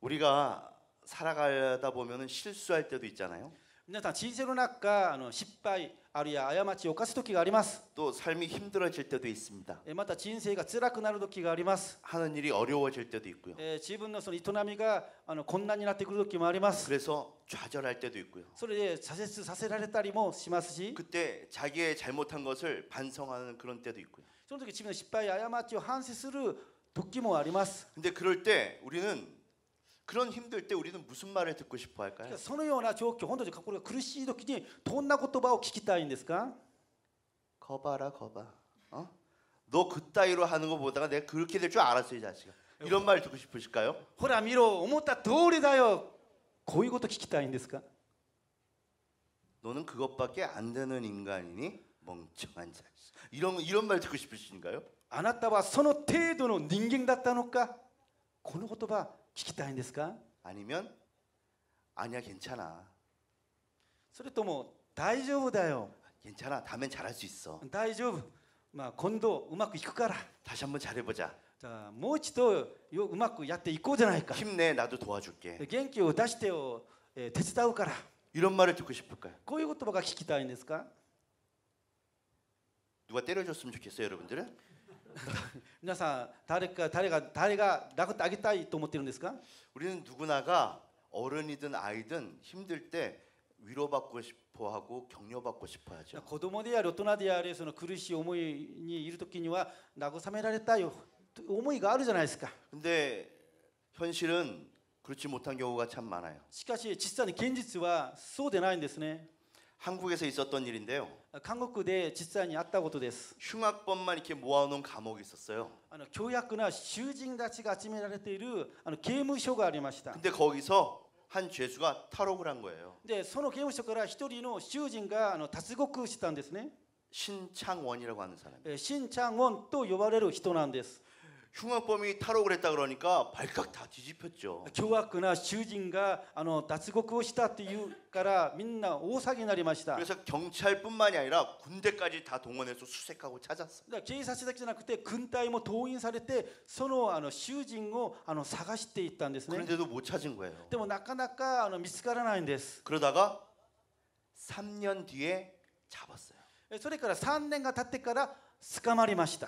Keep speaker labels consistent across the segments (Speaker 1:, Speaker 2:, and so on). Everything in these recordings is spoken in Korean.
Speaker 1: 우리가 살아가다 보면은 실수할 때도 있잖아요.
Speaker 2: 皆さん人生の中あの失敗あるいは過ちを犯す時があります
Speaker 1: 또 삶이 힘들어질 때도 있습니다.
Speaker 2: えまた人生が辛くなる時があります
Speaker 1: 하는 일이 어려워질 때도 있고요.
Speaker 2: えー自分のその営みがあの困難になってくる時もあります
Speaker 1: 그래서 좌절할 때도 있고요.
Speaker 2: それで挫折させられたりもしますし
Speaker 1: 그때 자기의 잘못한 것을 반성하는 그런 때도 있고요.
Speaker 2: その時自分の失敗や過ちを反省する時もあります
Speaker 1: 근데 그럴 때 우리는 그런 힘들 때 우리는 무슨 말을 듣고 싶어 할까요?
Speaker 2: そのような状況本当にこれが苦しい時にどんな言葉を聞きたいんですか
Speaker 1: 거봐라 거봐. 어? 너 그따위로 하는 거 보다가 내가 그렇게 될 줄 알았어 이 자식아. 이런 말 듣고 싶으실까요?
Speaker 2: ほら見ろ思った通りだよこういうこと聞きたいんですか
Speaker 1: 너는 그것밖에 안 되는 인간이니 멍청한 자식. 이런 이런 말 듣고 싶으신가요?
Speaker 2: あなたはその程度の人間だったのかこの言葉 聞きたいんですか
Speaker 1: 아니면 아니야 괜찮아.
Speaker 2: それとも大丈夫だよ
Speaker 1: 괜찮아. 다음엔 잘할 수 있어.
Speaker 2: 大丈夫まあ今度うまくいくから
Speaker 1: 다시 한번 잘해보자.
Speaker 2: じゃあもう一度ようまくやっていこうじゃないか
Speaker 1: 힘내 나도 도와줄게.
Speaker 2: 元気を出してよ、えー手伝うから
Speaker 1: 이런 말을 듣고 싶을까요?
Speaker 2: こういう言葉が聞きたいんですか
Speaker 1: 누가 때려줬으면 좋겠어요 여러분들은?
Speaker 2: 皆さん誰か誰が誰が殴ってあげたいと思ってるんですか
Speaker 1: 우리는 누구나가 어른이든 아이든 힘들 때 위로받고 싶어하고 격려받고 싶어하죠.
Speaker 2: 子供である大人であれその苦しい思いにいる時には慰められたいよという思いがあるじゃないですか
Speaker 1: 근데 현실은 그렇지 못한 경우가 참 많아요.
Speaker 2: しかし実際に現実はそうでないんですね
Speaker 1: 한국에서 있었던 일인데요.
Speaker 2: 韓国で実際にあったことです
Speaker 1: 흉악범만 이렇게 모아놓은 감옥이 있었어요.
Speaker 2: あの凶悪な囚人たちが集められているあの刑務所がありました
Speaker 1: 근데 거기서 한 죄수가 탈옥을 한 거예요.
Speaker 2: でその刑務所から一人の囚人があの脱獄したんですね
Speaker 1: 신창원이라고 하는 사람.
Speaker 2: えーシン・チャンウォンと呼ばれる人なんです
Speaker 1: 흉악범이 탈옥을 했다 그러니까 발칵 다 뒤집혔죠.
Speaker 2: 凶悪な囚人があの脱獄をしたっていうからみんな大騒ぎになりました
Speaker 1: 그래서 경찰뿐만이 아니라 군대까지 다 동원해서 수색하고 찾았어요.
Speaker 2: だから警察だけじゃなくて軍隊も動員されてそのあの囚人をあの探していったんですね
Speaker 1: 그런데도 못 찾은 거예요.
Speaker 2: でもなかなかあの見つからないんです
Speaker 1: 그러다가 3년 뒤에 잡았어요.
Speaker 2: えそれから3年が経ってから捕まりました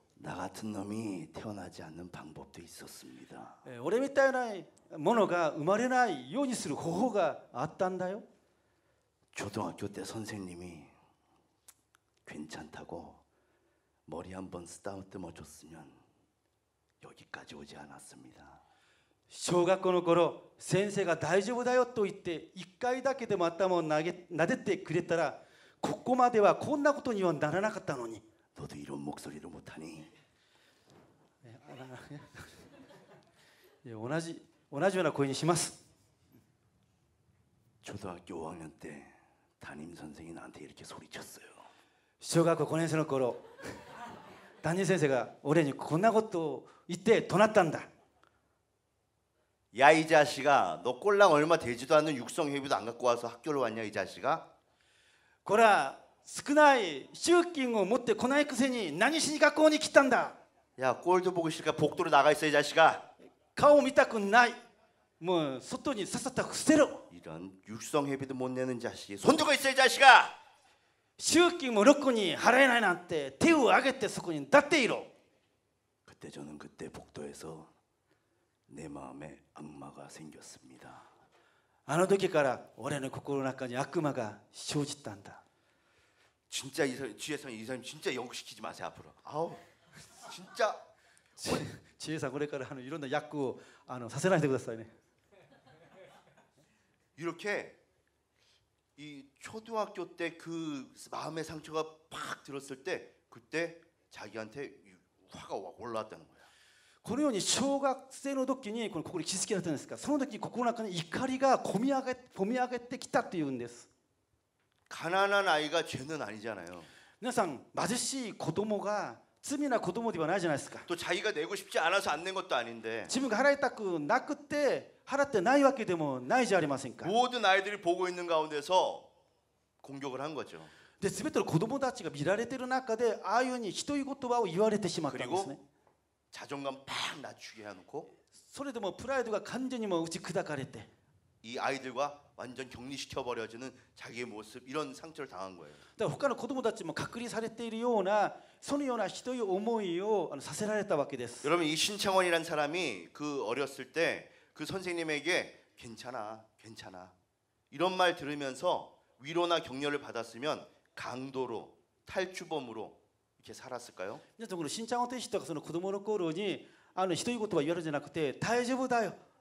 Speaker 1: 나 같은 놈이 태어나지 않는 방법도 있었습니다.
Speaker 2: えー俺みたいなものが生まれないようにする方法があったんだよ
Speaker 1: 초등학교 때 선생님이 괜찮다고 머리 한번 쓰다듬어 줬으면 여기까지 오지 않았습니다.
Speaker 2: 小学校の頃先生が大丈夫だよと言って1回だけでも頭を投げ撫でてくれたらここまではこんなことにはならなかったのに
Speaker 1: 너도 이런 목소리를 못하니
Speaker 2: いや同じ同じような声にします
Speaker 1: 초등학교 5학년 때 담임 선생이 나한테 이렇게 소리쳤어요.
Speaker 2: 小学校5年生の頃担任先生が俺にこんなことを言って怒鳴ったんだ
Speaker 1: 야 이 자식아 너 꼴랑 얼마 되지도 않는 육성회비도 안 갖고 와서 학교를 왔냐 이 자식아
Speaker 2: これは 少ない集金を持ってこないくせに何しに学校に来たんだ
Speaker 1: 야 꼴도 보기 싫으니까 복도로 나가 있어 이 자식아
Speaker 2: 顔を見たくないもう外にさっさと捨てろ
Speaker 1: 이런 육성회비도 못 내는 자식이 손 들고 있어 이 자식아
Speaker 2: 集金もろくに払えないなんて手を挙げてそこに立っていろ
Speaker 1: 그때 저는 그때 복도에서 내 마음에 악마가 생겼습니다
Speaker 2: あの時から俺の心の中に悪魔が生じたんだ
Speaker 1: 진짜 이 사람 뒤에서 이 사람 진짜 연구시키지 마세요 앞으로 아우 진짜
Speaker 2: 知恵さんこれからあのいろんな役をあのさせないでくださいね
Speaker 1: 이렇게 이 초등학교 때 그 마음의 상처가 팍 들었을 때 그때 자기한테 이 화가 와- 올라왔다는 거야.
Speaker 2: このように小学生の時にこの心に気づきだったんですがその時心の中に怒りが込み上げ込み上げてきたというんです
Speaker 1: 가난한 아이가 죄는 아니잖아요.
Speaker 2: 皆さん貧しい子供が罪な子供ではないじゃないですか
Speaker 1: 또 자기가 내고 싶지 않아서 안 낸 것도 아닌데
Speaker 2: 自分が払いたくなくて払ってないわけでもないじゃありませんか
Speaker 1: 모든 아이들이 보고 있는 가운데서 공격을 한 거죠.
Speaker 2: で全ての子供たちが見られてる中でああいうふうにひどい言葉を言われてしまったんですね
Speaker 1: 자존감 팍 낮추게 해놓고
Speaker 2: それでもプライドが完全にもう打ち砕かれて
Speaker 1: 이 아이들과 완전 격리시켜 버려지는 자기의 모습 이런 상처를 당한 거예요.
Speaker 2: だから他の子供たちも隔離されているようなそのようなひどい思いをあのさせられたわけです
Speaker 1: 여러분 이 신창원이란 사람이 그 어렸을 때 그 선생님에게 괜찮아, 괜찮아 이런 말 들으면서 위로나 격려를 받았으면 강도로 탈주범으로 이렇게 살았을까요?
Speaker 2: 皆さんこの新ちゃんお天使とかその子供の頃にあのひどい言葉言われるんじゃなくて大丈夫だよ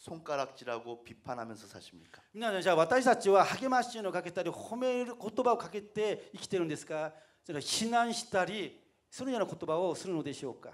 Speaker 1: 손가락질하고 비판하면서 사십니까?
Speaker 2: 皆さんじゃあ私たちは励ましのかけたり褒める言葉をかけて生きてるんですかそれは非難したりそのような言葉をするのでしょうか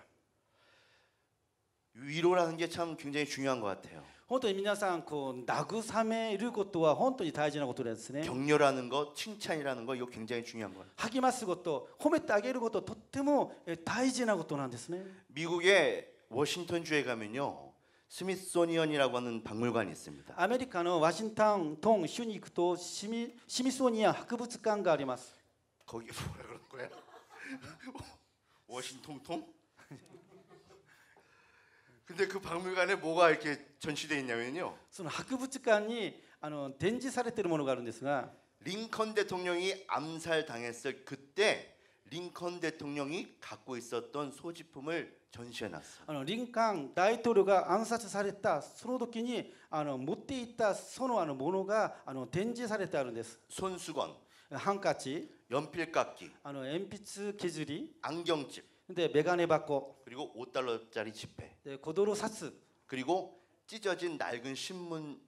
Speaker 1: 위로라는 게 참 굉장히 중요한 것 같아요.
Speaker 2: 本当に皆さんこう慰めることは本当に大事なことですね
Speaker 1: 격려라는 거, 칭찬이라는 거 이거 굉장히 중요한 거예요.
Speaker 2: 励ますこと褒めてあげることとってもえ大事なことなんですね
Speaker 1: 미국의 워싱턴주에 가면요. 스미소니언이라고 하는 박물관이 있습니다.
Speaker 2: アメリカのワシントントン州に行くとシミシミソニア博物館があります
Speaker 1: 거기 뭐라 그런 거야? 워싱통통? 근데 그 박물관에 뭐가 이렇게 전시돼 있냐면요.
Speaker 2: その博物館にあの展示されているものがあるんですが
Speaker 1: 링컨 대통령이 암살당했을 그때 링컨 대통령이 갖고 있었던 소지품을 전시해 놨어.
Speaker 2: あのリンカーン大統領が暗殺されたその時にあの持っていたそのあのものがあの展示されてあるんです
Speaker 1: 손수건,
Speaker 2: ハンカチ
Speaker 1: 연필깎이,
Speaker 2: あの鉛筆削り
Speaker 1: 안경집,
Speaker 2: でメガネ箱
Speaker 1: 그리고 5달러짜리 지폐,
Speaker 2: で小泥札
Speaker 1: 그리고 찢어진 낡은 신문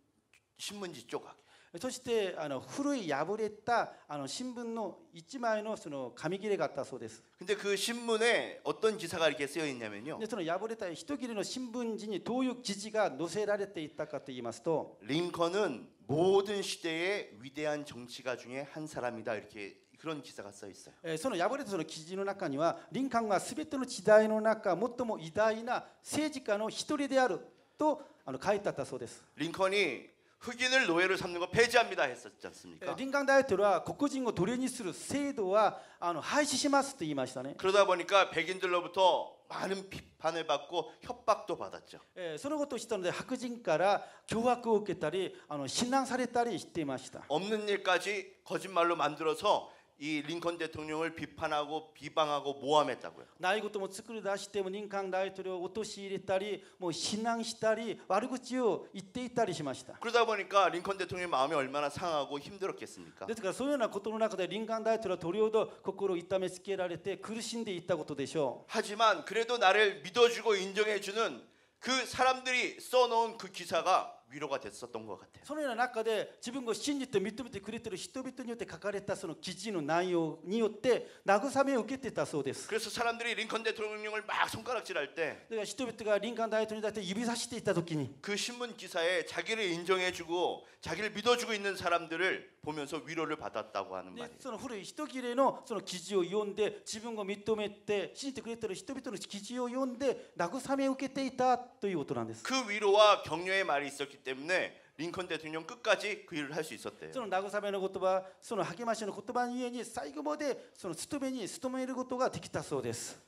Speaker 1: 신문지 조각.
Speaker 2: そしてあの古い破れたあの新聞の一枚のその紙切れがあったそうです。
Speaker 1: 근데 그 신문에 어떤 기사가 이렇게 쓰여 있냐면요.
Speaker 2: でその破れた一切れの新聞紙にどういう記事が載せられていたかと言いますと
Speaker 1: 링컨은 모든 시대의 위대한 정치가 중에 한 사람이다 이렇게 그런 기사가 써 있어요.
Speaker 2: えーその破れたその記事の中にはリンカーンは全ての時代の中最も偉大な政治家の一人であるとあの書いてあったそうです。
Speaker 1: 링컨이 흑인을 노예로 삼는 거 폐지합니다 했었지 않습니까?
Speaker 2: 林間大統領は黒人を奴隷にする制度は廃止しますと言いましたね.
Speaker 1: 그러다 보니까 백인들로부터 많은 비판을 받고 협박도 받았죠.
Speaker 2: 예, そのことをしたので白人から脅迫を受けたり、あの신랑されたりしていました.
Speaker 1: 없는 일까지 거짓말로 만들어서 이 링컨 대통령을 비판하고 비방하고 모함했다고요.
Speaker 2: ないことも作り出しても林間大統領を陥れたりもう非難したり悪口を言っていたりしました
Speaker 1: 그러다 보니까 링컨 대통령의 마음이 얼마나 상하고 힘들었겠습니까?
Speaker 2: ですからそういうようなことの中で林間大統領はとりほど心を痛めつけられて苦しんでいったことでしょ
Speaker 1: 하지만 그래도 나를 믿어주고 인정해주는 그 사람들이 써놓은 그 기사가 위로가 됐었던 것 같아요.
Speaker 2: うそのような中で自分を信じて認めてくれている人々によって書かれたその記事の内容によって慰めを受けていたそうです
Speaker 1: 그래서 사람들이 링컨 대통령을 막 손가락질할 때 그
Speaker 2: だから人々が林間大統領に対して指さしていた時に
Speaker 1: 신문 기사에 자기를 인정해주고 자기를 믿어주고 있는 사람들을 보면서 위로를 받았다고 하는
Speaker 2: で
Speaker 1: 말이에요.
Speaker 2: その古い一切れのその記事を読んで自分を認めて信じてくれている人々の記事を読んで慰めを受けていたということなんです。
Speaker 1: 그 위로와 격려의 말이 있었기 때문에 링컨 대통령 끝까지 그 일을 할 수 있었대요.
Speaker 2: その慰めの言葉、その励ましの言葉にゆえに最後までその務めに努めることができたそうです。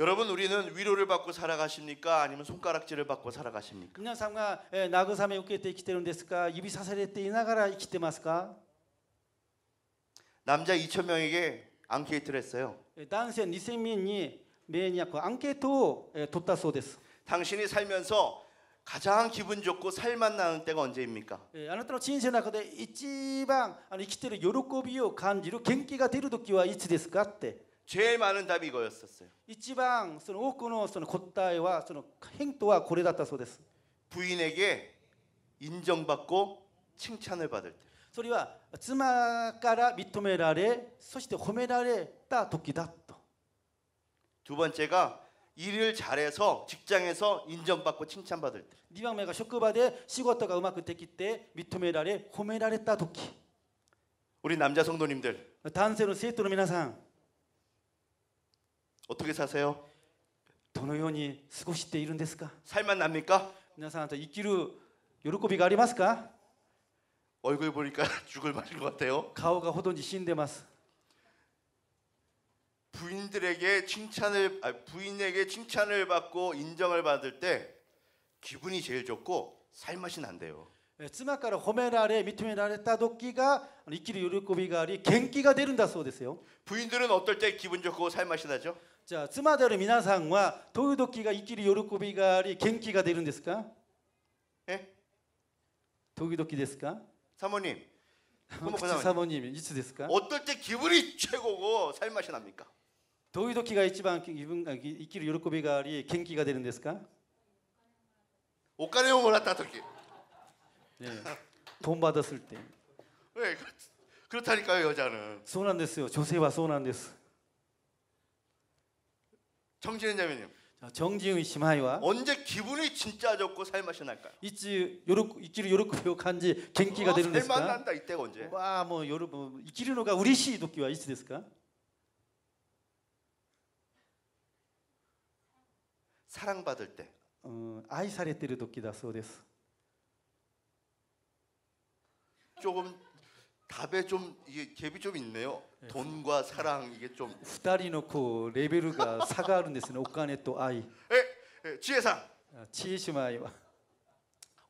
Speaker 1: 여러분 우리는 위로를 받고 살아가십니까? 아니면 손가락질을 받고 살아가십니까?
Speaker 2: 皆さんが、えー慰めを受けて生きてるんですか指さされていながら生きてますか
Speaker 1: 남자 2천 명에게 앙케이트를 했어요.
Speaker 2: えー男性2000人に名にアンケートを、えー取ったそうです。
Speaker 1: 당신이 살면서 가장 기분 좋고 살맛 나는 때가 언제입니까?
Speaker 2: えーあなたの人生の中で一番あの生きてる喜びを感じる元気が出る時はいつですかって
Speaker 1: 제일 많은 답이 이거였었어요.
Speaker 2: 一番その多くのその答えはその返答はこれだったそうです
Speaker 1: 부인에게 인정받고 칭찬을 받을 때.
Speaker 2: それは妻から認められそして褒められた時だと
Speaker 1: 두 번째가 일을 잘해서 직장에서 인정받고 칭찬받을 때.
Speaker 2: 2番目が職場で仕事がうまくできて認められ褒められた時
Speaker 1: 우리 남자 성도님들
Speaker 2: 男性の生徒の皆さん
Speaker 1: 어떻게 사세요?
Speaker 2: どのように過ごしているんですか
Speaker 1: 살만 납니까?
Speaker 2: 皆さんと生きる喜びがありますか
Speaker 1: 얼굴 보니까 죽을 맛인 것 같아요.
Speaker 2: 顔がほとんど死んでます
Speaker 1: 부인들에게 칭찬을 아, 부인에게 칭찬을 받고 인정을 받을 때 기분이 제일 좋고 살맛이 난대요.
Speaker 2: え妻から褒められ認められた時があの生きる喜びがあり元気が出るんだそうですよ
Speaker 1: 부인들은 어떨 때 기분 좋고 살맛이 나죠?
Speaker 2: じゃあ妻である皆さんはどういう時が生きる喜びがあり元気が出るんですか
Speaker 1: 예?
Speaker 2: どういう時ですか
Speaker 1: 사모님. 그럼
Speaker 2: 口
Speaker 1: 그다음에
Speaker 2: サモニーいつですか
Speaker 1: 어떨 때 기분이 최고고 살맛이 납니까?
Speaker 2: どういう時が一番自分が生きる喜びがあり元気が出るんですか、
Speaker 1: 옷가네をもらった時.
Speaker 2: 네. 돈 받았을 때.
Speaker 1: 왜 그렇다니까요 여자는.
Speaker 2: 소난 데스요. 조세바 소난 데스.
Speaker 1: 정지은 자매님.
Speaker 2: 정지은 심하이와
Speaker 1: 언제 기분이 진짜 좋고 살맛이 날까요?
Speaker 2: 있지 요렇 있기를 요렇게 배역한지 갱기가 아, 되는 데스까?
Speaker 1: 살맛 난다 이때 언제?
Speaker 2: 와뭐 요렇 뭐, 뭐 이기르노가 우리 시 도끼와 이치 데스까?
Speaker 1: 사랑받을 때.
Speaker 2: 어, 아이 사례 때를 도끼다 소데스.
Speaker 1: 조금 답에 좀 이게 갭이 좀 있네요. 돈과 사랑 이게 좀.
Speaker 2: 二人のこうレベルが差があるんですねお金と愛
Speaker 1: 에, 에, 지혜상
Speaker 2: あ知恵姉妹は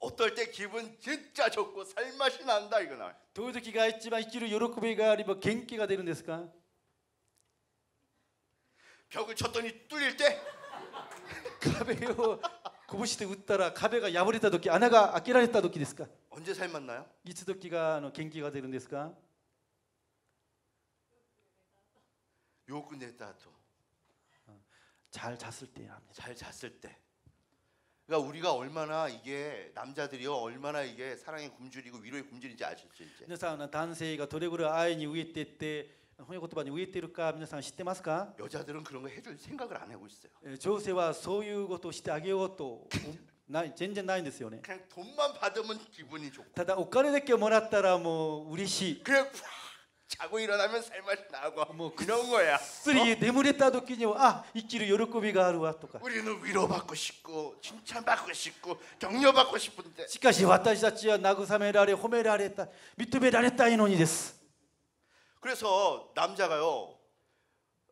Speaker 1: 어떨 때 기분 진짜 좋고 살맛이 난다 이거 나.
Speaker 2: どういう時が一番生きる喜びがありば元気が出るんですか
Speaker 1: 벽을 쳤더니 뚫릴 때
Speaker 2: 壁を拳で打ったら壁が破れた時穴が開けられた時ですか
Speaker 1: 언제 살맛 나요?
Speaker 2: いつ時があの元気が出るんですか
Speaker 1: 요그 내다 또.
Speaker 2: 잘 잤을 때랍니다
Speaker 1: 잘 잤을 때. 그러니까 우리가 얼마나 이게 남자들이요 얼마나 이게 사랑의 굶주리고 위로의 굶주리인지 아셨죠 이제.
Speaker 2: 皆さん男性がどれぐらい愛に飢えてって褒め言葉に飢えているか皆さん知ってますか
Speaker 1: 여자들은 그런 거 해줄 생각을 안 하고 있어요.
Speaker 2: えー女性はそういうことをしてあげようと ない全然ないんですよね
Speaker 1: 그냥 돈만 받으면 기분이 좋고
Speaker 2: ただお金だけもらったらもう嬉しい
Speaker 1: 그냥 푹 자고 일어나면 살맛이 나고
Speaker 2: 뭐 그-
Speaker 1: 이런 거야.
Speaker 2: すり眠れた時にはあ生きる喜びがあるわとか
Speaker 1: 우리는 위로받고 싶고 칭찬받고 싶고 격려받고 싶은데
Speaker 2: しかし私たちは慰められ褒められた認められたいのにです
Speaker 1: 그래서 남자가요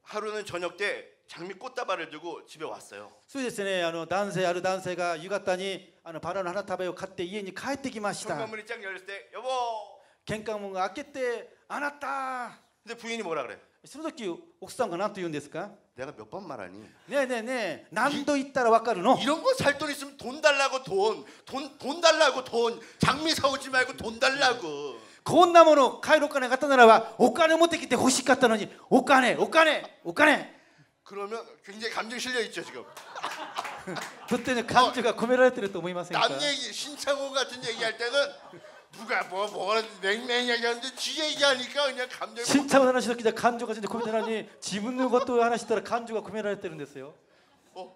Speaker 1: 하루는 저녁 때 장미 꽃다발을 들고 집에 왔어요.
Speaker 2: そうですねあの男性ある男性が夕方にあのバラの花束を買って家に帰ってきました
Speaker 1: 현관문이 쫙 열렸을 때 여보.
Speaker 2: 玄関門が開けてあなた
Speaker 1: 근데 부인이 뭐라 그래?
Speaker 2: その時奥さんが何と言うんですか
Speaker 1: 내가 몇 번 말하니?
Speaker 2: ねえねえねえ何度言ったらわかるの
Speaker 1: 이런 거 살 돈 있으면 돈 달라고 돈, 돈, 돈 달라고 돈, 장미 사오지 말고 돈 달라고.
Speaker 2: こんなもの買えるお金があったならばお金持ってきて欲しかったのにお金お金お金
Speaker 1: 그러면 굉장히 감정 실려 있죠 지금.
Speaker 2: とってね感情が込められてると思いませんか
Speaker 1: 남 얘기 신창호 같은 얘기할 때는 누가 뭐 뭐라 맹맹이 얘기하는데 지 얘기하니까 그냥 감정이
Speaker 2: 新茶の話の時じゃ感情が全然込めてないのに自分のことを話したら感情が込められてるんですよ
Speaker 1: 어.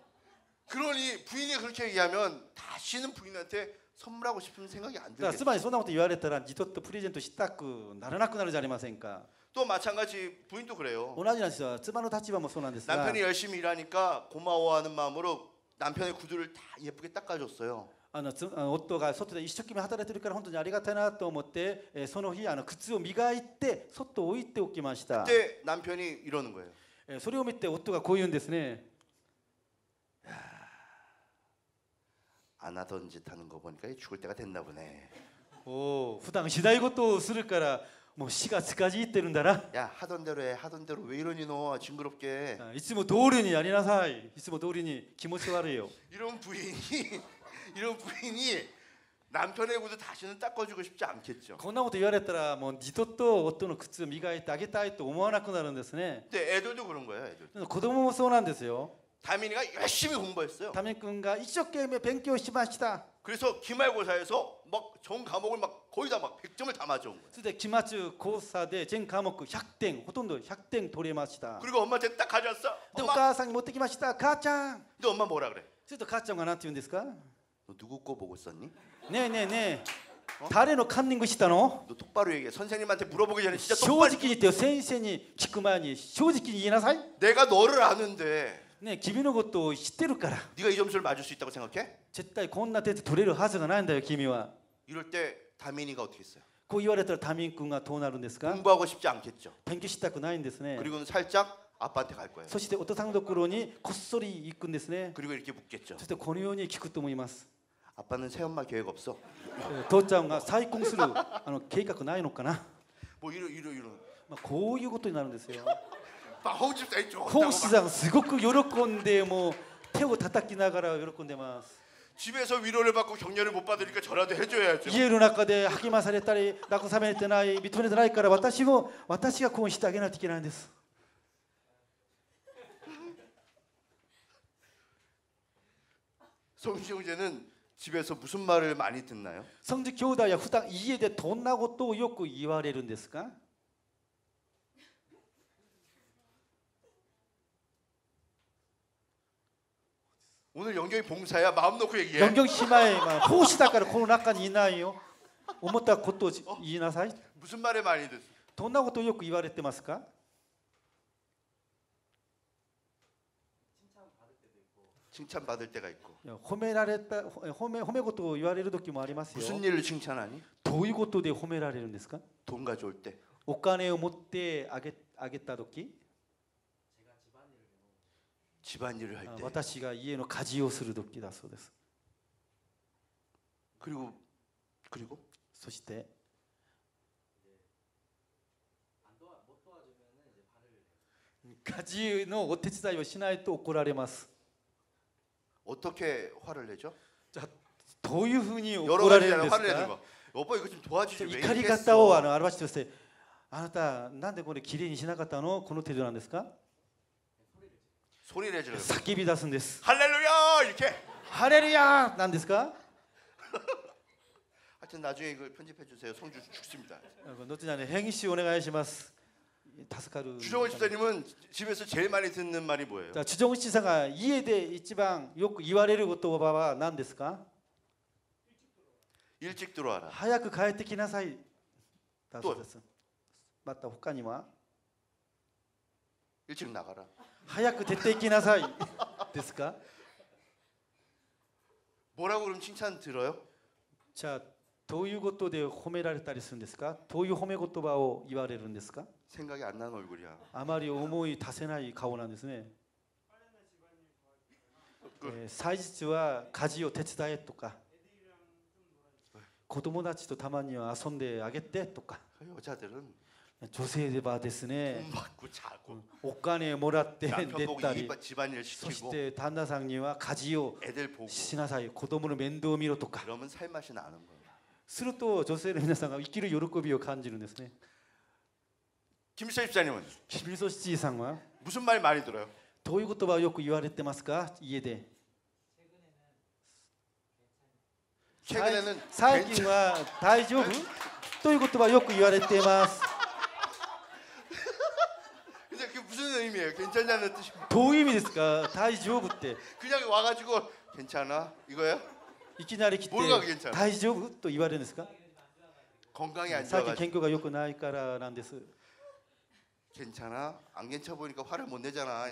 Speaker 1: 그러니 부인이 그렇게 얘기하면 다시는 부인한테 선물하고 싶은 생각이 안
Speaker 2: だから
Speaker 1: 들겠죠.
Speaker 2: つまりそんなこと言われたら二度とプレゼントしたくならなくなるじゃありませんか
Speaker 1: 또 마찬가지 부인도 그래요.
Speaker 2: 同じなんですよ妻の立場もそうなんですが
Speaker 1: 남편이 열심히 일하니까 고마워하는 마음으로 남편의 구두를 다 예쁘게 닦아줬어요.
Speaker 2: あのつあの夫が外で一生懸命働いてるから本当にありがたいなと思って、えーその日あの靴を磨いて外置いておきました、
Speaker 1: 그때 남편이 이러는 거예요.
Speaker 2: えーそれを見て夫がこう言うんですね
Speaker 1: 안 하던 짓 하는 거 보니까 죽을 때가 됐나 보네.
Speaker 2: おお普段次第事をするからもう死が近づいてるんだな
Speaker 1: 야 하던 대로 해 하던 대로 왜 이러니 너 징그럽게
Speaker 2: あいつも通りにやりなさいいつも通りに気持ち悪いよ
Speaker 1: 이런 부인이 이런 부인이 남편의 구두 다시는 닦아주고 싶지 않겠죠.
Speaker 2: こんなこと言われたらもう二度と夫の靴を磨いてあげたいと思わなくなるんですね
Speaker 1: 근데 애들도 그런 거예요. 애들.
Speaker 2: 子供もそうなんですよ
Speaker 1: 다민이가 열심히 공부했어요.
Speaker 2: タメ君が一生懸命勉強しました
Speaker 1: 그래서 기말고사에서 막 전 과목을 막 거의 다 막 100점을 다 맞아온 거예요.
Speaker 2: それで期末考査で全科目100点ほとんど100点取れました
Speaker 1: 그리고 엄마한테 딱 가져왔어.
Speaker 2: でお
Speaker 1: 엄마.
Speaker 2: 母さんに持ってきました母ちゃん
Speaker 1: 근데 엄마 뭐라 그래?
Speaker 2: すると母ちゃんが何て言うんですか
Speaker 1: 너 누구 거 보고 썼니?
Speaker 2: ねえねえねえ誰のカンニングしたの
Speaker 1: 너 똑바로 얘기해. 선생님한테 물어보기 전에 진짜
Speaker 2: 正
Speaker 1: 똑바로.
Speaker 2: 直に言ってよ先生に聞く前に正直に言いなさい
Speaker 1: 내가 너를 아는데
Speaker 2: ねえ君のことを知ってるから
Speaker 1: 네가 이 점수를 맞을 수 있다고 생각해?
Speaker 2: 絶対こんな点取れるはずがないんだよ君は
Speaker 1: 이럴 때 다민이가 어떻게 했어요?
Speaker 2: こう言われたらタミン君がどうなるんですか
Speaker 1: 공부하고 싶지 않겠죠.
Speaker 2: 勉強したくないんですね
Speaker 1: 그리고는 살짝 아빠한테 갈 거예요.
Speaker 2: そしてお父さんのところにこっそり行くんですね
Speaker 1: 그리고 이렇게 묻겠죠.
Speaker 2: そしてこのように聞くと思います
Speaker 1: 아빠는 새엄마 계획 없어?
Speaker 2: えー父ちゃんが再婚するあの計画ないのかな、
Speaker 1: 뭐 이러 이러 이러.
Speaker 2: まあ、こういうことに なるんですよ
Speaker 1: 막 홍집사이 좋다고
Speaker 2: ホー
Speaker 1: 막
Speaker 2: スさんすごく喜んでもう手を叩きながら喜んでます
Speaker 1: 집에서 위로를 받고 격려를 못 받으니까 저라도 해줘야죠.
Speaker 2: 家の中で励まされたり慰めてない認めてないから私も私がこうしてあげないといけないんです
Speaker 1: 성주 형제는 집에서 무슨 말을 많이 듣나요?
Speaker 2: 성주兄弟は普段家でどんなことをよく言われるんですか
Speaker 1: 오늘 영경이 봉사야 마음 놓고 얘기해.
Speaker 2: 영경 심하에 호시다카를 코로나간 이나이요. 오모타 것도 어? 이나사이.
Speaker 1: 무슨 말에 많이 듣?
Speaker 2: 돈나 것도 욕구 이발했대 마스까? 칭찬 받을 때도 있고.
Speaker 1: 칭찬 받을 때가 있고.
Speaker 2: 호메라레다 호메 호메 것도 이발해도 기도 뭐 아리마세요.
Speaker 1: 무슨 일을 칭찬하니?
Speaker 2: 도이 것도 내 호메라레는 데스까?
Speaker 1: 돈 가져올 때.
Speaker 2: 옷간에 못때 아겠 아겠다 도끼.
Speaker 1: 집안일을 할
Speaker 2: あ
Speaker 1: 때
Speaker 2: 私が家の家事をする時だそうです
Speaker 1: 그리고 그리고
Speaker 2: そして家事のお手伝いをしないと怒られます
Speaker 1: 어떻게 화를 내죠?
Speaker 2: どういうふうに
Speaker 1: 여러
Speaker 2: 怒られるん
Speaker 1: 가지잖아요
Speaker 2: です
Speaker 1: 화를 내는
Speaker 2: か
Speaker 1: 거. 오빠 이거 좀 도와주지 왜
Speaker 2: 怒り
Speaker 1: 이렇게
Speaker 2: 方をあ
Speaker 1: 했어?
Speaker 2: の表してくださいあなたなんでこれきれいにしなかったのこの程度なんですか
Speaker 1: 소리를 내지르.
Speaker 2: 叫び出すんです
Speaker 1: 할렐루야 이렇게.
Speaker 2: ハレルヤなんですか
Speaker 1: 하여튼 나중에 이걸 편집해 주세요. 성주 죽습니다.
Speaker 2: 後々に編集お願いします助かる
Speaker 1: 주정원 집사님은 집에서 제일 많이 듣는 말이 뭐예요?
Speaker 2: じゃあ主張師さんが家で一番よく言われる言葉は何ですか
Speaker 1: 일찍 들어와라.
Speaker 2: 早く帰ってきなさいだそうですまた他には
Speaker 1: 일찍 나가라.
Speaker 2: 하얗게 대떼끼나사 됐을까?
Speaker 1: 뭐라고 그럼 칭찬 들어요?
Speaker 2: 자, 도유 것도 대 호메라를 따리 쓰는 데스까? 도유 호메 것도 바오 이바레는 데스까?
Speaker 1: 생각이 안 나는 얼굴이야.
Speaker 2: 아마리 오모이 다세나이 가오난 데스네. 그 예, 사이즈와 가지요 대치다에 똑까. 고도모나치도 다만이와 손대 아겠대 똑까.
Speaker 1: 여자들은
Speaker 2: 女性ではですね
Speaker 1: 돈 받고 자고
Speaker 2: お金もらって出
Speaker 1: 남편 보고
Speaker 2: た
Speaker 1: 이
Speaker 2: り
Speaker 1: 집안일
Speaker 2: そし
Speaker 1: 시키고
Speaker 2: て旦那さんには家事を
Speaker 1: 애들 보고
Speaker 2: しなさい子供の面倒を見ろとか
Speaker 1: 그러면 살맛이 나는 거예요.
Speaker 2: すると女性の皆さんが生きる喜びを感じるんですね
Speaker 1: 김수철 집사님은
Speaker 2: キミソシチーさんは
Speaker 1: 무슨 말 많이 들어요?
Speaker 2: どういう言葉をよく言われてますか家で
Speaker 1: 최근에는
Speaker 2: 最近は大丈夫という言葉をよく言われています
Speaker 1: 아니에요. 괜찮냐는
Speaker 2: 뜻입니다. 도움이 됐을까? 다이지오 그때.
Speaker 1: 그냥 와가지고 괜찮아 이거야?
Speaker 2: 이끼나리 기때.
Speaker 1: 뭘가 괜찮아?
Speaker 2: 다이지오 또 이발은 했을까?
Speaker 1: 건강이 안 좋아.
Speaker 2: 사기 갱교가 욕고 나이까라는 데서.
Speaker 1: 괜찮아? 안 괜찮아 보니까 화를 못 내잖아.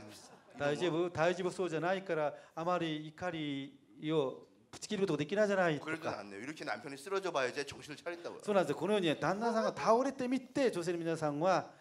Speaker 2: 다이지오 뭐, 다이지오 소잖아 뭐 이까라 아마리 이카리요. 부치기로도 되긴 하잖아.
Speaker 1: 그러진 않네요. 이렇게 남편이 쓰러져 봐야지 정신을 차린다고.
Speaker 2: 소나서 고노니 단나상과 다오레 때밑때 조세미나상과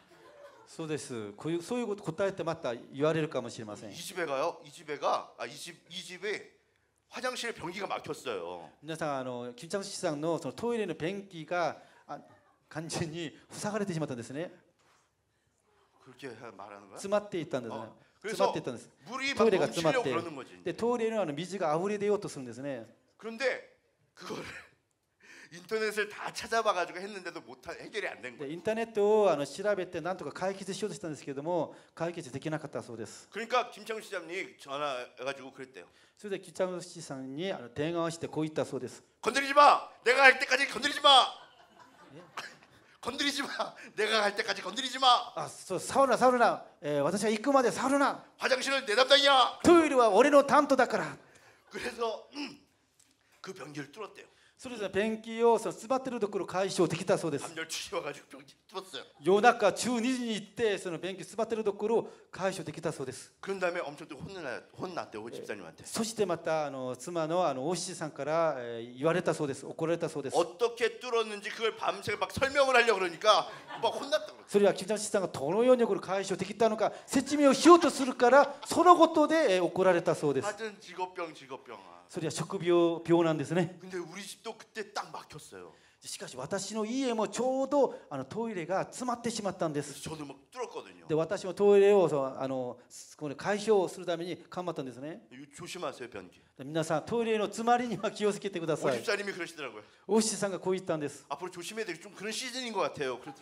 Speaker 2: そうですこういうそういうこと答えてまた言われるかもしれません
Speaker 1: 이 집에 가요. 이 집에가 아 이 집 이 집에 화장실에 변기가 막혔어요.
Speaker 2: 皆さんあの金ちゃんさんのそのトイレの便器があ完全に塞がれてしまったんですね
Speaker 1: 그렇게 말하는 거야?
Speaker 2: 詰まっていったんですね
Speaker 1: 어
Speaker 2: 詰まっ
Speaker 1: 그래서
Speaker 2: ていったんです
Speaker 1: 물이 막
Speaker 2: 토이레가
Speaker 1: 넘치려고
Speaker 2: 뜸한테.
Speaker 1: 그러는 거지.
Speaker 2: でトイレのあの水が溢れ出ようとするんですね
Speaker 1: 그런데 그거를 인터넷을 다 찾아봐가지고 했는데도 못 해결이 안 된
Speaker 2: で
Speaker 1: 거예요.
Speaker 2: インターネットをあの調べてなんとか解決しようとしたんですけども解決できなかったそうです
Speaker 1: 그러니까 김창수 시장님 전화해가지고 그랬대요.
Speaker 2: それで金ちゃんさんにあの電話をしてこう言ったそうです
Speaker 1: 건드리지 마. 내가 할 때까지 건드리지 마. 건드리지 마. 내가 할 때까지 건드리지 마.
Speaker 2: あそう触るな触るな、えー私が行くまで触るな
Speaker 1: 화장실은 내 담당이야.
Speaker 2: トイレは俺の担当だから
Speaker 1: 그래서 음, 그 변기를 뚫었대요.
Speaker 2: それぞれ便器キをそ詰まってるところ解消できたそうです。夜中12時に行ってその便器キ詰まってるところ解消できたそうです。そしてまたあの妻のあのお師さんから、え、言われたそうです。怒られたそうです。それはキム・ジャンシさんがどのようにこれ解消できたのか説明をしようとするからそのことで、え、怒られたそうです。それは職業病なんですね。
Speaker 1: 근데 우리 집도 그때 딱 막혔어요.
Speaker 2: しかし私の家もちょうどあのトイレが詰まってしまったんです
Speaker 1: 그래서 저도 막 뚫었거든요.
Speaker 2: で私もトイレをそうあのこれ解消するために頑張ったんですね
Speaker 1: 이거 조심하세요 변기.
Speaker 2: で皆さんトイレの詰まりには気をつけてくだ
Speaker 1: 오
Speaker 2: さい
Speaker 1: 집사님이 그러시더라고요.
Speaker 2: お師さんがこう言ったんです
Speaker 1: 앞으로 조심해야 되겠 좀 그런 시즌인 것 같아요. 그래서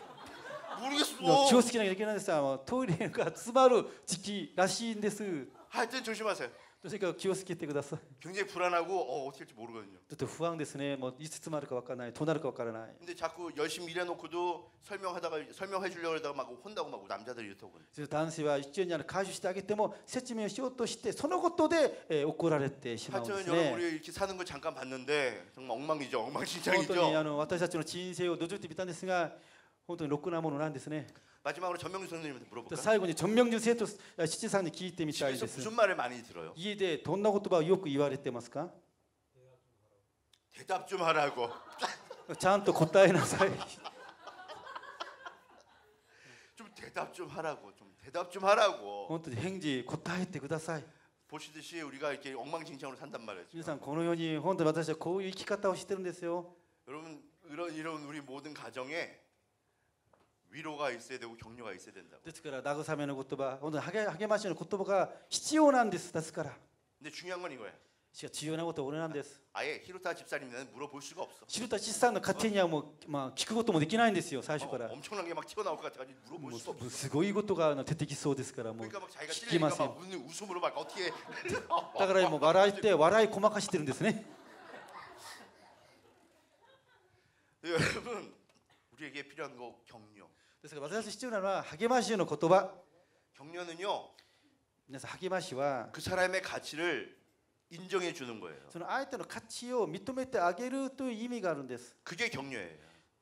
Speaker 1: 모르겠어.
Speaker 2: 気をつけなきゃいけないんですあのトイレが詰まる時期らしいんです
Speaker 1: 하여튼 조심하세요.
Speaker 2: とにかく気をつけてください
Speaker 1: 굉장히 불안하고 어, 어떻게 할지 모르거든요.
Speaker 2: ちょっと不安ですねもういつ詰まるかわからないどうなるかわからない
Speaker 1: 근데 자꾸 열심히 일해놓고도 설명하다가 설명해 주려고 하다가 막 혼나고 막 남자들이 이렇다고 그래요.
Speaker 2: それ男性は一応にあの解消してあげても説明をしようとしてそのことで、えー怒られてしまうんで
Speaker 1: 하여튼
Speaker 2: す
Speaker 1: 여러분
Speaker 2: ね
Speaker 1: 우리 이렇게 사는 거 잠깐 봤는데 정말 엉망이죠
Speaker 2: 本当に
Speaker 1: 엉망진창이죠
Speaker 2: あの私たちの人生を覗いてみたんですが本当にろくなものなんですね
Speaker 1: 마지막으로 전명주 선생님한테
Speaker 2: で
Speaker 1: 물어볼까?
Speaker 2: 最後にチョンミョンジュ生徒あ七さんに聞いてみたい
Speaker 1: 집에서
Speaker 2: です
Speaker 1: 무슨 말을 많이 들어요?
Speaker 2: 家でどんな言葉をよく言われてますか
Speaker 1: 대답 좀 하라고
Speaker 2: ちゃんと答えなさい
Speaker 1: 좀 대답 좀 하라고 좀 대답 좀 하라고
Speaker 2: 本当に返事答えてください
Speaker 1: 보시듯이 우리가 이렇게 엉망진창으로 산단 말이에요
Speaker 2: 皆さんこのように本当に私はこういう生き方をしてるんですよ
Speaker 1: 여러분 이런 이런 우리 모든 가정에 위로가 있어야 되고 격려가 있어야 된다고
Speaker 2: ですから慰めの言葉本当に励励ましの言葉が必要なんですですから
Speaker 1: 근데 중요한 건 이거예요
Speaker 2: しかし重要なことは俺なんです
Speaker 1: 아예 히로타 집사님한테 물어볼 수가 없어
Speaker 2: 知るたちさんの家庭にはもう、まあ、聞くこともできないんですよ最初
Speaker 1: 어,
Speaker 2: から
Speaker 1: 엄청난 게 막 튀어나올 것 같아가지고
Speaker 2: も
Speaker 1: 물어볼
Speaker 2: う
Speaker 1: 수가 없어
Speaker 2: すごいことがあの出てきそうですからもう
Speaker 1: 그러니까 막 자기가
Speaker 2: 聞き
Speaker 1: 찔리니까
Speaker 2: ません
Speaker 1: 막 웃는 웃음으로 막 어떻게
Speaker 2: だからもう笑いって笑いごまかしてるんですね
Speaker 1: 네, 여러분 우리에게 필요한 거 격려
Speaker 2: ですから私たち必要なのは励ましの言葉
Speaker 1: 격려는요
Speaker 2: 皆さん励ましは
Speaker 1: 그 사람의 가치를 인정해 주는 거예요
Speaker 2: その相手の価値を認めてあげるという意味があるんです
Speaker 1: 그게 격려예요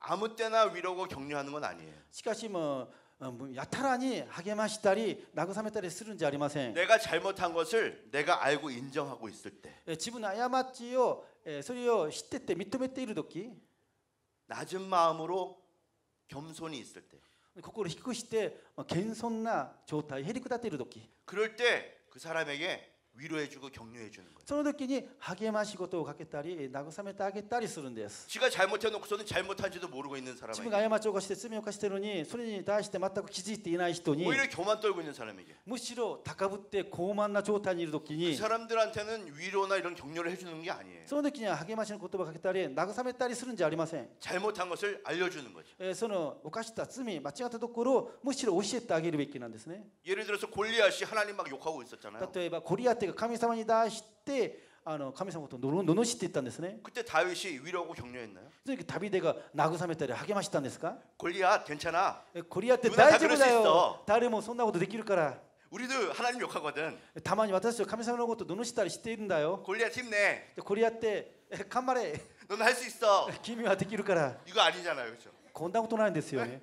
Speaker 1: 아무 때나 위로고 격려하는 건 아니에요
Speaker 2: しかしもうもうやたらに励ましたり慰めたりするんじゃありません
Speaker 1: 내가 잘못한 것을 내가 알고 인정하고 있을 때
Speaker 2: えー自分の過ちをえーそれを知ってて認めている時
Speaker 1: 낮은 마음으로 겸손히 있을 때
Speaker 2: 心低くしてまあ謙遜な状態へり下っている時
Speaker 1: 그럴 때 그 사람에게 위로해주고 격려해주는 거예요.
Speaker 2: その時に励まし事をかけたり慰めてあげたりするんです
Speaker 1: 지가 잘못해놓고서는 잘못한지도 모르고 있는
Speaker 2: 自分
Speaker 1: 사람에게
Speaker 2: が過ちを犯して罪を犯しているのにそれに対して全く気づいていない人に
Speaker 1: 오히려 교만 떨고 있는 사람에게
Speaker 2: むしろ高ぶって高慢な状態にいる時
Speaker 1: 그
Speaker 2: に
Speaker 1: 사람들한테는 위로나 이런 격려를 해주는 게 아니에요.
Speaker 2: その時には励ましの言葉をかけたり慰めたりするんじゃありません
Speaker 1: 잘못한 것을 알려주는 거죠.
Speaker 2: えーその犯した罪間違ったところをむしろ教えてあげるべきなんですね
Speaker 1: 예를 들어서 골리앗이 하나님 막 욕하고 있었잖아요.
Speaker 2: 例えばコリアテ が神様に対してあの神様とのの罵っていったんですね
Speaker 1: 그때 다윗이 위로하고 격려했나요?
Speaker 2: その時旅でが慰めたり励ましたんですか
Speaker 1: 골리앗 괜찮아.
Speaker 2: えコリアテ
Speaker 1: 누나다
Speaker 2: 大丈夫だ
Speaker 1: 그럴수
Speaker 2: よ
Speaker 1: 있어
Speaker 2: 誰もそんなことできるから
Speaker 1: 우리도 하나님 욕하거든.
Speaker 2: たまに私たちは神様のことを罵ったりしているんだよ
Speaker 1: 골리앗 힘내.
Speaker 2: でコリアテえ頑張れ
Speaker 1: 넌 할 수 있어.
Speaker 2: 君はできるから
Speaker 1: 이거 아니잖아요, 그렇죠?
Speaker 2: こんなことないんですよね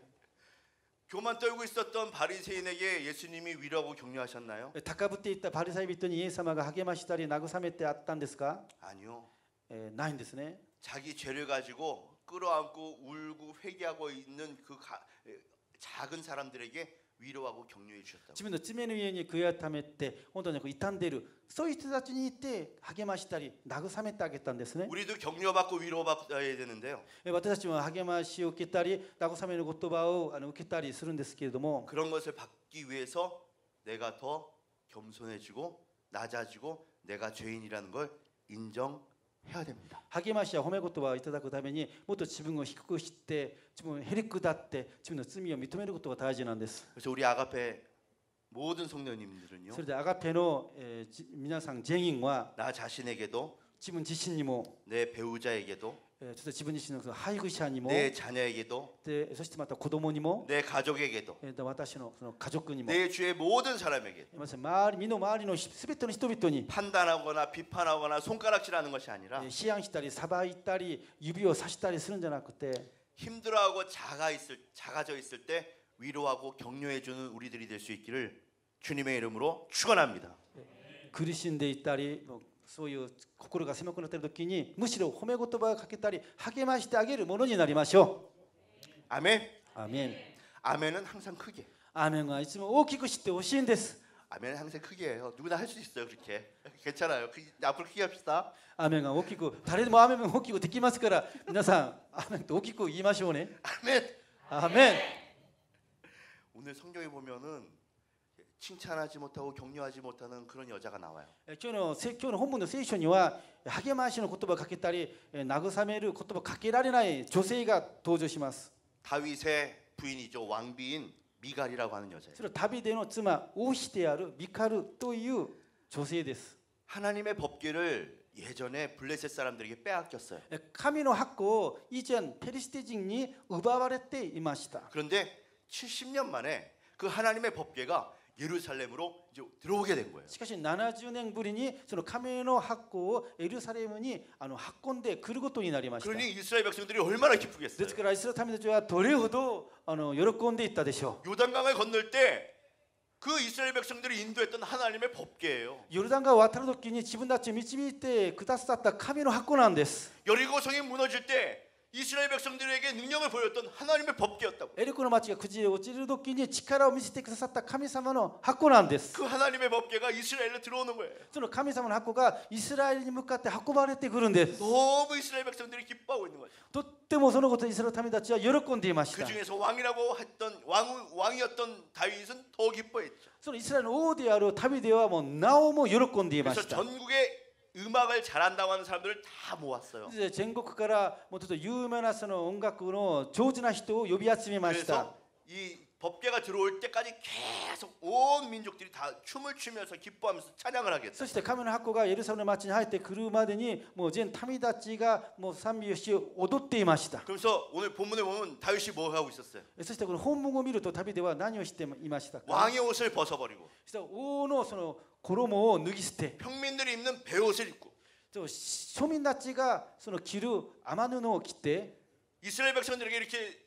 Speaker 1: 교만 떨고 있었던 바리새인에게 예수님이 위로하고 격려하셨나요?
Speaker 2: え高ぶっていったパリサイ人にイエス様が励ましたり慰めてあったんですか、
Speaker 1: 아니요.
Speaker 2: えーないんですね
Speaker 1: 자기 죄를 가지고 끌어안고 울고 회개하고 있는 그 가- 에, 작은 사람들에게 위로하고 격려해 주셨다고.
Speaker 2: 自分の罪の家に悔い改めて本当にこう傷んでいるそういう人たちにいて励ましたり慰めてあげたんですね
Speaker 1: 우리도 격려받고 위로받아야 되는데요.
Speaker 2: え私たちも励ましを受けたり慰めの言葉をあの受けたりするんですけれども
Speaker 1: 그런 것을 받기 위해서 내가 더 겸손해지고 낮아지고 내가 죄인이라는 걸 인정 해야 됩니다.
Speaker 2: 励ましや褒め言葉をいただくためにもっと自分を低くして自分をへりくだって自分の罪を認めることが大事なんです
Speaker 1: 그래서 우리 아가페 모든 성도님들은요.
Speaker 2: それでアガペの、えーじ皆さん全員は
Speaker 1: 나 자신에게도
Speaker 2: 自分自身にも
Speaker 1: 내 배우자에게도
Speaker 2: えーそして自分自身のその配偶者にも
Speaker 1: 내 자녀에게도
Speaker 2: でそしてまた子供にも
Speaker 1: 내 가족에게도
Speaker 2: えーで私のその家族にも
Speaker 1: 내 주의 모든 사람에게
Speaker 2: まさに周り身の回りのすべての人々に
Speaker 1: 판단하거나 비판하거나 손가락질하는 것이 아니라
Speaker 2: えー批判したり裁いたり指をさしたりするんじゃなくて
Speaker 1: 힘들어하고 작아 있을 작아져 있을 때 위로하고 격려해 주는 우리들이 될 수 있기를 주님의 이름으로 축원합니다.
Speaker 2: 苦しんでいたりもう
Speaker 1: そういう心が狭くなっている時にむしろ褒め言葉をかけたり励ましてあげるものになりましょう。アメン。アメン。アメンは항상크 게。
Speaker 2: アメンはいつも大きくしてほしいんです。
Speaker 1: 아멘은 항상 크게 해요. 누구나 할 수 있어요. 그렇게 괜찮아요. 그, 앞으로 크게 합시다.
Speaker 2: 아멘은 大きく 다른 뭐 아멘은 大きくできますから皆さん 아멘도 大きく言いましょうね.
Speaker 1: 아멘.
Speaker 2: 아멘.
Speaker 1: 오늘 성경에 보면은 칭찬하지 못하고 격려하지 못하는 그런 여자가 나와요.
Speaker 2: え今日のせ今日の本文の聖書には励ましの言葉をかけたりえ慰める言葉をかけられない女性が登場します
Speaker 1: 다윗의 부인이죠. 왕비인 미갈이라고 하는 여자예요.
Speaker 2: それは旅での妻王妃であるミカルという女性です
Speaker 1: 하나님의 법궤를 예전에 블레셋 사람들에게 빼앗겼어요.
Speaker 2: え神の箱を以前ペリシテ人に奪われていました
Speaker 1: 그런데 70년 만에 그 하나님의 법궤가 예루살렘으로 이제 들어오게 된 거예요.
Speaker 2: しかし70年ぶりにその神の箱をエルサレムにあの運んでくることになりました
Speaker 1: 그러니 이스라엘 백성들이 얼마나
Speaker 2: で
Speaker 1: 기쁘겠어요.
Speaker 2: すからイスラエルの民たちはどれほどあの喜んでいったでしょ
Speaker 1: 요단강을 건널 때 그 이스라엘 백성들이 인도했던 하나님의 법궤예요.
Speaker 2: うヨルダン川を渡る時に自分たちを導いてくださった神の箱なんです
Speaker 1: 여리고성이 무너질 때 이스라엘 백성들에게 능력을 보였던 하나님의 법궤였다고.
Speaker 2: エリコの町が崩れ落ちる時に 力見せてくださった神様の箱なんです.
Speaker 1: 그 하나님의 법궤가 이스라엘로 들어오는 거예요.
Speaker 2: その神様の箱がイスラエルに向かって 運ばれてくるんで.
Speaker 1: 너무 이스라엘 백성들이 기뻐하고 있는 거죠.
Speaker 2: 또때모서는 것도 이스라엘 타미다치야 여러 건데 마시다.
Speaker 1: 그 중에서 왕이라고 했던 왕 왕이었던 다윗은 더 기뻐했죠.
Speaker 2: 저는 이스라엘 오디아로 타비데와 뭐 나오모 뭐 여러 건데 마시다.
Speaker 1: 그래서 전국에 음악을 잘한다고 하는 사람들을 다 모았어요.
Speaker 2: で全国からもうちょっと有名なその音楽の上手な人を呼び集めました
Speaker 1: 그래서 이 법계가 들어올 때까지 계속 온 민족들이 다 춤을 추면서 기뻐하면서 찬양을 하겠다.
Speaker 2: そして神の箱がエルサレムの町に入ってくるまでにもう全民たちがもう賛美をし踊っていました
Speaker 1: 그래서 오늘 본문에 보면 다윗이 뭐 하고 있었어요?
Speaker 2: そしてこの本文を見ると旅では何をしていましたか
Speaker 1: 왕의 옷을 벗어버리고
Speaker 2: そして王のその衣を脱ぎ捨て
Speaker 1: 평민들이 입는 배옷을 입고
Speaker 2: そう庶民たちがその着る雨布を着て
Speaker 1: 이스라엘 백성들에게 이렇게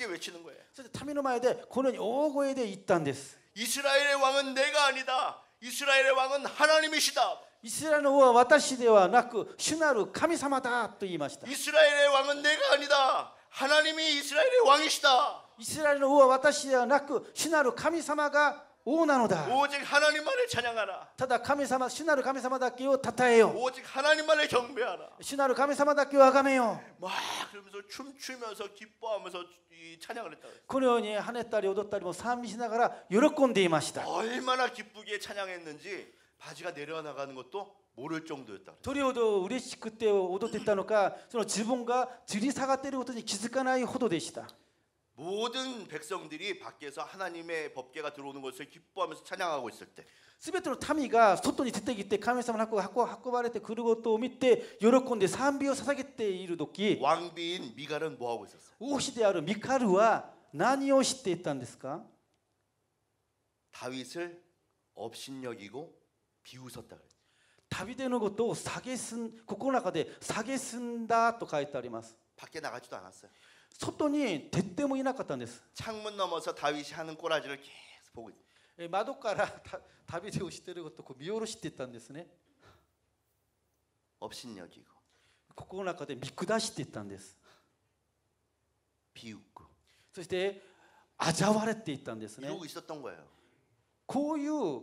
Speaker 1: 크게 외치는 거예요.
Speaker 2: そして民の前でこのように大声で言ったんです
Speaker 1: 이스라엘의 왕은 내가 아니다. 이스라엘의 왕은 하나님이시다.
Speaker 2: イスラエルの王は私ではなく主なる神様だと言いました
Speaker 1: 이스라엘의 왕은 내가 아니다. 하나님이 이스라엘의 왕이시다.
Speaker 2: イスラエルの王は私ではなく主なる神様が 오나노다.
Speaker 1: 오직 하나님만을 찬양하라.
Speaker 2: 타다 카미사마 신하를 카미사마다끼요 타타해요.
Speaker 1: 오직 하나님만을 경배하라.
Speaker 2: 신하를 카미사마다끼요 아가메요.
Speaker 1: 막 그러면서 춤추면서 기뻐하면서 이 찬양을 했다.
Speaker 2: 그녀니 한해 딸이 오도 딸이 뭐 삼이 지나가라 요렇건데 마시다.
Speaker 1: 얼마나 기쁘게 찬양했는지 바지가 내려나가는 것도 모를 정도였다.
Speaker 2: 도리오도 우리 그때 오도 됐다니까, 그저 지붕과 지리사가 때리고 더니 기스카나이 호도 되시다.
Speaker 1: 모든 백성들이 밖에서 하나님의 법궤가 들어오는 것을 기뻐하면서 찬양하고 있을 때
Speaker 2: すべての民が外に出てきて神様の箱が箱運ばれてくることを見て喜んで賛美を捧げている時
Speaker 1: 왕비인 미갈은 뭐 하고 있었어요?
Speaker 2: 王妃であるミカルは何を知っていたんですか
Speaker 1: 다윗을 업신여기고 비웃었다 그래요.
Speaker 2: 旅でのことを蔑ん心の中で蔑んだと書いてあります
Speaker 1: 밖에 나가지도 않았어요.
Speaker 2: 外に出てもいなかったんです
Speaker 1: 창문 넘어서 다윗이 하는 꼬라지를 계속 보고 있어요.
Speaker 2: え窓からた旅でをしていることをこう見下ろしていったんですね
Speaker 1: 업신여기고
Speaker 2: 心の中で見下していったんです
Speaker 1: 비웃고
Speaker 2: そして嘲われていったんですね
Speaker 1: 이러고 있었던 거예요.
Speaker 2: こういう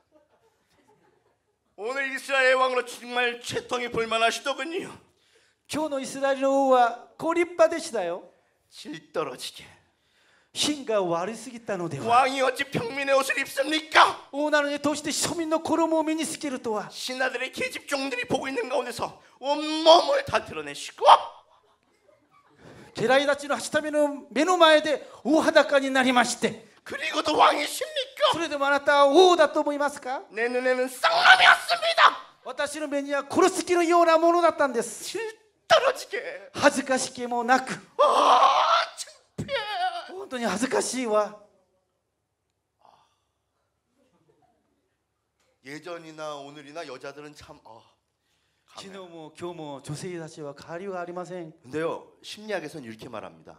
Speaker 1: 오늘 이스라엘 왕으로 정말 채통이 볼만하시더군요.
Speaker 2: 今日のイスラエルの王はご立派でしたよ
Speaker 1: 질 떨어지게.
Speaker 2: 品が悪すぎたのでは
Speaker 1: 왕이 어찌 평민의 옷을 입습니까?
Speaker 2: 王なのにどうして庶民の衣を身につけるとは
Speaker 1: 신하들의 계집종들이 보고 있는 가운데서 온몸을 다 드러내시고
Speaker 2: 家来たちのはための目の前で大裸になりまして
Speaker 1: 그리고도 왕이십니까?
Speaker 2: それでもあなたは王だと思いますか
Speaker 1: 내 눈에는 쌍남이었습니다.
Speaker 2: 私の目には殺す気のようなものだったんです
Speaker 1: 질 떨어지게.
Speaker 2: 恥ずかし気もなく
Speaker 1: 아 창피해.
Speaker 2: 本当に恥ずかしいわ
Speaker 1: 예전이나 오늘이나 여자들은 참 아,
Speaker 2: 昨日
Speaker 1: 강해요.
Speaker 2: も今日も女性たちは変わりはありません
Speaker 1: 근데요 심리학에서는 이렇게 말합니다.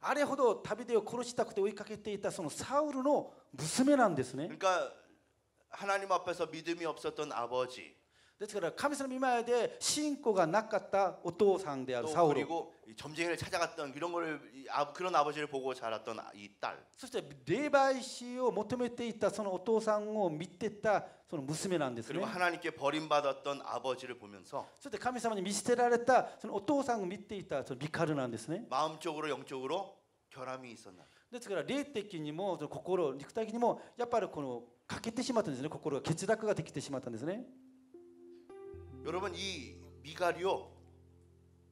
Speaker 2: あれほど旅でを殺したくて追いかけていたそのサウルの娘なんですね
Speaker 1: 그러니까 하나님 앞에서 믿음이 없었던 아버지
Speaker 2: ですから神様今で信仰がなかったお父さんであるサウルそして霊媒師を求めていたそのお父さんを見てたその娘なんですね。そして神様に見捨てられたそのお父さんを見ていたそのミカルなんですね。ですから霊的にも心肉体的にもやっぱりこの欠けてしまったんですね心が欠落ができてしまったんですね。
Speaker 1: 여러분 이 미갈이요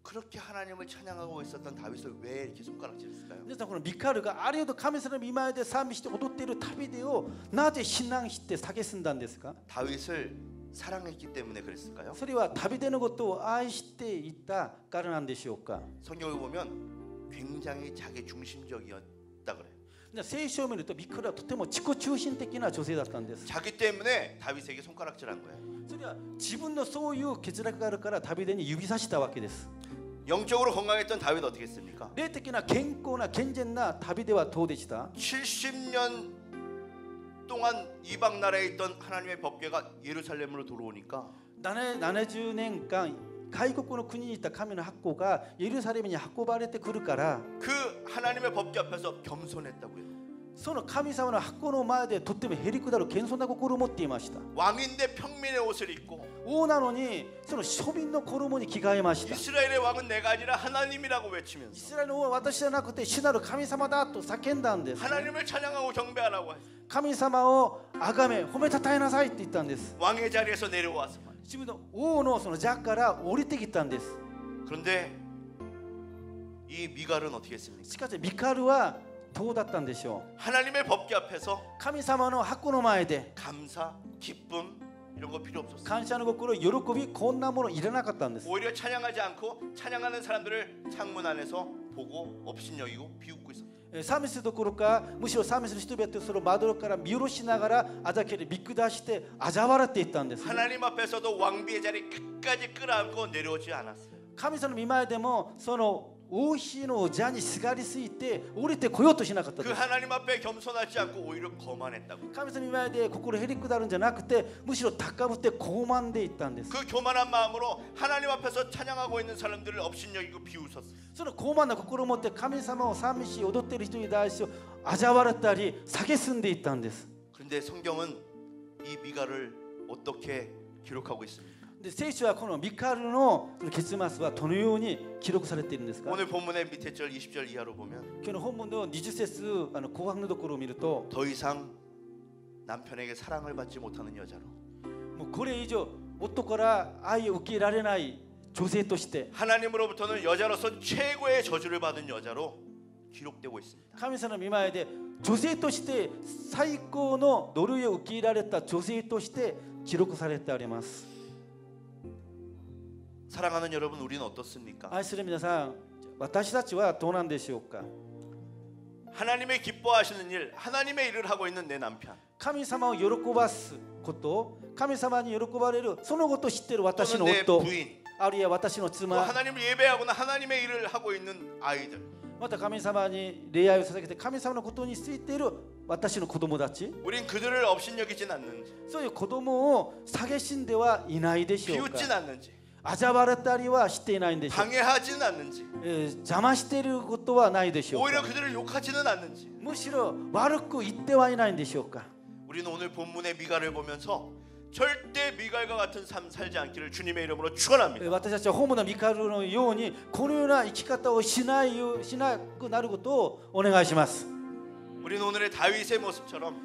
Speaker 1: 그렇게 하나님을 찬양하고 있었던 다윗을 왜 이렇게 손가락질했을까요?
Speaker 2: 皆さんこのミカルがある程度神様の見前で賛美して踊っている旅でをなぜ非難して蔑んだんですか
Speaker 1: 다윗을 사랑했기 때문에 그랬을까요?
Speaker 2: それは旅でのことを愛していたからなんでしょうか
Speaker 1: 성경을 보면 굉장히 자기 중심적이었다 그래요.
Speaker 2: で 聖書を見るとミカルはとても自己中心的な女性だったんです
Speaker 1: 자기 때문에 다윗에게 손가락질한 거예요.
Speaker 2: それは自分のそういう欠落があるから旅でに指さしたわけです
Speaker 1: 영적으로 건강했던 다윗 어떻게 했습니까?
Speaker 2: 霊的な健康な健全な旅ではどうでした
Speaker 1: 70년 동안 이방 나라에 있던 하나님의 법궤가 예루살렘으로 돌아오니까
Speaker 2: 7 70年間 外国の国にいた神の箱がエルサレムに運ばれてくるから
Speaker 1: 그 하나님의 법궤 앞에서 겸손했다고요.
Speaker 2: その神様の箱の前でとってもへりくだる謙遜な心を持っていました
Speaker 1: 왕인데 평민의 옷을 입고
Speaker 2: 王なのにその庶民の衣に着替えましたイ
Speaker 1: 이스라엘의 왕은 내가 아니라 하나님이라고 외치면서
Speaker 2: スラエルの王は私じゃなくて主なる神様だと叫んだんです
Speaker 1: 하나님을 찬양하고 경배하라고 하시
Speaker 2: 神様を崇め褒めたたえなさいって言ったんです
Speaker 1: 왕의 자리에서 내려와서 말이에요.
Speaker 2: 自分の王のその座から降りてきたんです
Speaker 1: 그런데 이 미갈은 어떻게 했습니까?
Speaker 2: しかしミカルはどうだったんでしょ
Speaker 1: 하나님의 법궤 앞에서
Speaker 2: う神様の箱の前で
Speaker 1: 감사, 기쁨 이런 거 필요 없었어요.
Speaker 2: 感謝の心喜びこんなものいらなかったんです
Speaker 1: 오히려 찬양하지 않고 찬양하는 사람들을 창문 안에서 보고 업신여기고 비웃고
Speaker 2: サミスどころかむしろサミスの人々とその窓から見下ろしながらあざけり見下してあざ笑っていったんです、神様の見前でもその 王妃の座にすがりついて降りてこようとしなかったで
Speaker 1: 그
Speaker 2: す
Speaker 1: 하나님 앞에 겸손하지 않고 오히려 거만했다고.
Speaker 2: 神様の見前で心へりくだるんじゃなくてむしろ高ぶって傲慢でいったんです
Speaker 1: 그 교만한 마음으로 하나님 앞에서 찬양하고 있는 사람들을 업신여기고 비웃었어요.
Speaker 2: その傲慢な心を持って神様を賛美し踊っている人に対して嘲笑ったり蔑んでいったんです
Speaker 1: 그런데 성경은 이 미갈을 어떻게 기록하고 있습니까?
Speaker 2: で聖書はこのミカルの結末はどのように記録されているんですか
Speaker 1: 오늘 본문의 밑에 절 20절 이하로 보면
Speaker 2: 今日の本文の20節あの後半のところを見ると
Speaker 1: 더 이상 남편에게 사랑을 받지 못하는 여자로
Speaker 2: もうこれ以上夫から愛を受け入れられない女性として
Speaker 1: 하나님으로부터는 여자로서 최고의 저주를 받은 여자로 기록되고 있습니다.
Speaker 2: 神様の見前で女性として最高の呪いを受け入れられた女性として記録されてあります
Speaker 1: 사랑하는 여러분 우리는 어떻습니까?
Speaker 2: 愛する皆さん私たちはどうなんでしょうか
Speaker 1: 하나님의 기뻐하시는 일, 하나님의 일을 하고 있는 내 남편
Speaker 2: 神様を喜ばすこと神様に喜ばれるそのことを知っている私
Speaker 1: 또는
Speaker 2: の
Speaker 1: 내
Speaker 2: 夫
Speaker 1: 부인,
Speaker 2: あるいは私の
Speaker 1: 또
Speaker 2: 妻
Speaker 1: 하나님을 예배하거나 하나님의 일을 하고 있는 아이들
Speaker 2: また神様に礼愛を捧げて神様のことについている私の子供たち
Speaker 1: 우린 그들을 업신여기진 않는지
Speaker 2: そういう子供を蔑んではいないでしょう
Speaker 1: 비웃진
Speaker 2: か
Speaker 1: 않는지
Speaker 2: 아자바르다리와 시테이나인데
Speaker 1: 방해하지는 않는지.
Speaker 2: 자마시테르 것도와 나이 되시오
Speaker 1: 오히려 그들을 욕하지는 않는지.
Speaker 2: 뭐 무시로 와르고 이때와이나인 되시오까?
Speaker 1: 우리는 오늘 본문의 미가를 보면서 절대 미갈과 같은 삶 살지 않기를 주님의 이름으로 축원합니다.
Speaker 2: 와타자차 호무나 미카루의 요원이 고노요나 이키카타오 시나이 시나쿠 그 나르고도 오네가시마스.
Speaker 1: 우리는 오늘의 다윗의 모습처럼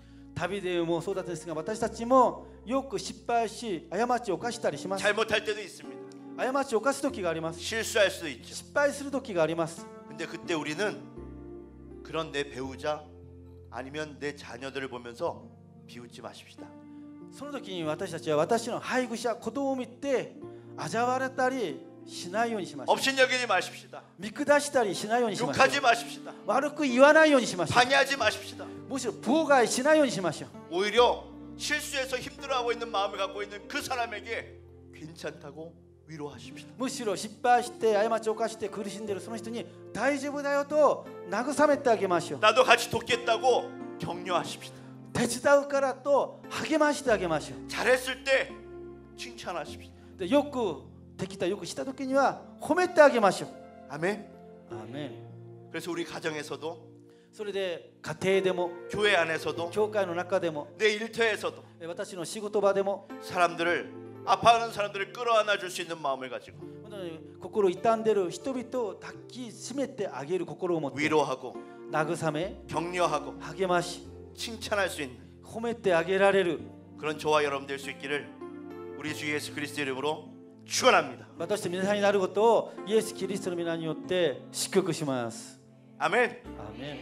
Speaker 2: 旅でもそうだったんですが私たちもよく失敗し過ちを犯したりします
Speaker 1: 잘못할 때도 있습니다.
Speaker 2: 過ちを犯す時があります
Speaker 1: 실수할 수도 있죠.
Speaker 2: 失敗する時があります
Speaker 1: 근데 그때 우리는 그런 내 배우자 아니면 내 자녀들을 보면서 비웃지 마십시다.
Speaker 2: その時に私たちは私の配偶者子供を見て嘲笑ったり しないようにしましょう
Speaker 1: 업신여기지 마십시다.
Speaker 2: 見下したりしないようにしましょう
Speaker 1: 욕하지 마십시다.
Speaker 2: 悪く言わないようにしましょ
Speaker 1: 방해하지 마십시다.
Speaker 2: うむしろ妨害しないようにしましょう
Speaker 1: 오히려 실수해서 힘들어하고 있는 마음을 갖고 있는 그 사람에게 괜찮다고 위로하십시다.
Speaker 2: むしろ失敗して過ちを犯して苦しんでいるその人に大丈夫だよと慰めてあげましょう
Speaker 1: 나도 같이 돕겠다고 격려하십시다.
Speaker 2: 手伝うからと励ましてあげましょ
Speaker 1: 잘했을 때 칭찬하십시다.
Speaker 2: うでよく できたよくした時には褒めてあげましょう
Speaker 1: 아멘.
Speaker 2: アーメン
Speaker 1: 그래서 우리 가정에서도
Speaker 2: それで家庭でも
Speaker 1: 교회 안에서도
Speaker 2: 教会の中でも
Speaker 1: 내 일터에서도
Speaker 2: え私の仕事場でも
Speaker 1: 사람들을 아파하는 사람들을 끌어안아 줄 수 있는 마음을 가지고
Speaker 2: 本当に心痛んでる人々を抱きしめてあげる心を持って
Speaker 1: 위로하고
Speaker 2: 慰め
Speaker 1: 격려하고
Speaker 2: 励まし
Speaker 1: 칭찬할 수 있는
Speaker 2: 褒めてあげられる
Speaker 1: 그런 저와 여러분 될 수 있기를 우리 주 예수 그리스도 이름으로 축원합니 다.
Speaker 2: 私민사인나르것도예수그리스도의미나니요때식격시마스
Speaker 1: 아 멘.
Speaker 2: 아 멘.